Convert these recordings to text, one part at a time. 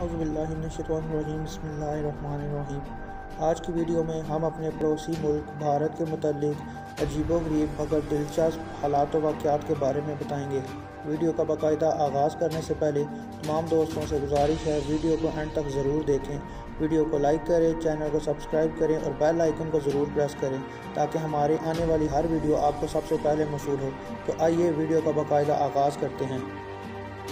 اعوذ باللہ من الشیطان الرجیم، بسم اللہ الرحمن الرحیم۔ آج کی ویڈیو میں ہم اپنے پڑوسی ملک بھارت کے متعلق عجیب و غریب مگر دلچسپ حالات و واقعات کے بارے میں بتائیں گے۔ ویڈیو کا باقاعدہ آغاز کرنے سے پہلے تمام دوستوں سے گزارش ہے ویڈیو کو اینڈ تک ضرور دیکھیں۔ ویڈیو کو لائک کریں، چینل کو سبسکرائب کریں اور بیل آئیکن کو ضرور پریس کریں تاکہ ہمارے آنے والی ہر ویڈیو آپ کو سب سے پہلے موصول ہو۔ تو آئیے ویڈیو کا باقاعدہ آغاز کرتے ہیں۔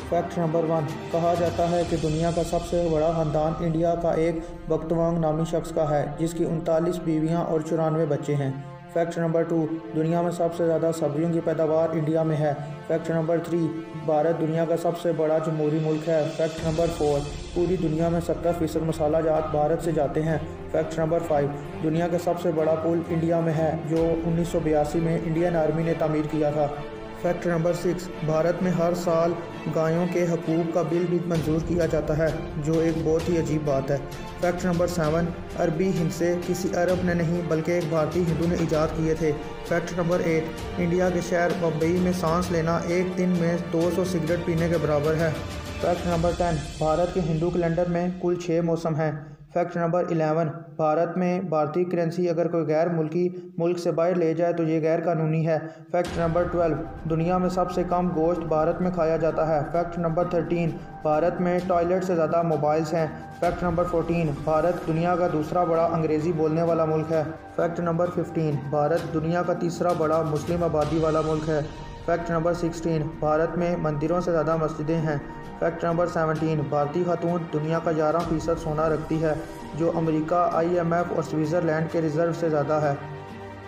فیکٹ نمبر ون کہا جاتا ہے کہ دنیا کا سب سے بڑا خاندان انڈیا کا ایک بکتوانگ نامی شخص کا ہے، جس کی انتالیس بیویاں اور چورانوے بچے ہیں۔ فیکٹ نمبر ٹو دنیا میں سب سے زیادہ سبزیوں کی پیداوار انڈیا میں ہے۔ فیکٹ نمبر تھری بھارت دنیا کا سب سے بڑا جمہوری ملک ہے۔ فیکٹ نمبر فور پوری دنیا میں ستر فیصد مسالہ جات بھارت سے جاتے ہیں۔ فیکٹ نمبر فائیو دنیا کا سب سے بڑا پل انڈیا میں ہے، جو انیس سو بیاسی میں انڈین آرمی نے تعمیر کیا تھا۔ فیکٹ نمبر سکس بھارت میں ہر سال گایوں کے حقوق کا بل بھی منظور کیا جاتا ہے، جو ایک بہت ہی عجیب بات ہے۔ فیکٹ نمبر سیون عربی ہندسے کسی عرب نے نہیں بلکہ ایک بھارتی ہندو نے ایجاد کیے تھے۔ فیکٹ نمبر ایٹ انڈیا کے شہر بمبئی میں سانس لینا ایک دن میں دو سو سگریٹ پینے کے برابر ہے۔ فیکٹ نمبر ٹین بھارت کے ہندو کیلنڈر میں کل چھ موسم ہیں۔ فیکٹ نمبر الیون، بھارت میں بھارتی کرنسی اگر کوئی غیر ملکی ملک سے باہر لے جائے تو یہ غیر قانونی ہے۔ فیکٹ نمبر ٹویلو، دنیا میں سب سے کم گوشت بھارت میں کھایا جاتا ہے۔ فیکٹ نمبر تھرٹین، بھارت میں ٹوائلٹ سے زیادہ موبائلز ہیں۔ فیکٹ نمبر فورٹین، بھارت دنیا کا دوسرا بڑا انگریزی بولنے والا ملک ہے۔ فیکٹ نمبر ففٹین، بھارت دنیا کا تیسرا بڑا مسلم آبادی والا ملک ہے۔ فیکٹ نمبر سکسٹین، بھارت میں مندروں سے زیادہ مسجدیں ہیں۔ فیکٹ نمبر سیونٹین، بھارتی خاتون دنیا کا گیارہ فیصد سونا رکھتی ہے، جو امریکہ، آئی ایم ایف اور سویزرلینڈ کے ریزرو سے زیادہ ہے۔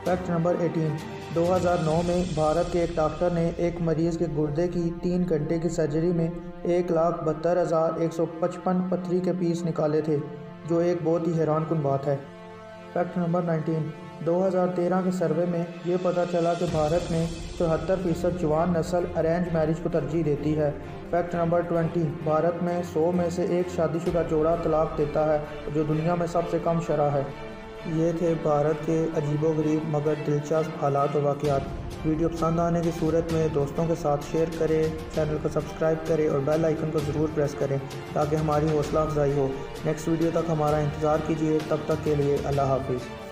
فیکٹ نمبر ایٹین، دو ہزار نو میں بھارت کے ایک ڈاکٹر نے ایک مریض کے گردے کی تین گھنٹے کی سرجری میں ایک لاکھ بہتر ہزار ایک سو پچپن پتھری کے پیس نکالے تھے، جو ایک بہت ہی حیران کن بات ہے۔ فیکٹ نمبر نائنٹین دو ہزار تیرہ کے سروے میں یہ پتہ چلا کہ بھارت میں چوہتر فیصد جوان نسل ارینج میرج کو ترجیح دیتی ہے۔ فیکٹ نمبر ٹوینٹی، بھارت میں سو میں سے ایک شادی شدہ جوڑا طلاق دیتا ہے، جو دنیا میں سب سے کم شرح ہے۔ یہ تھے بھارت کے عجیب و غریب مگر دلچسپ حالات و واقعات۔ ویڈیو پسند آنے کی صورت میں دوستوں کے ساتھ شیئر کریں، چینل کو سبسکرائب کریں اور بیل آئیکن کو ضرور پریس کریں تاکہ ہماری حوصلہ افزائی ہو۔ نیکسٹ ویڈیو تک ہمارا انتظار کیجیے۔ تب تک کے لیے اللہ حافظ۔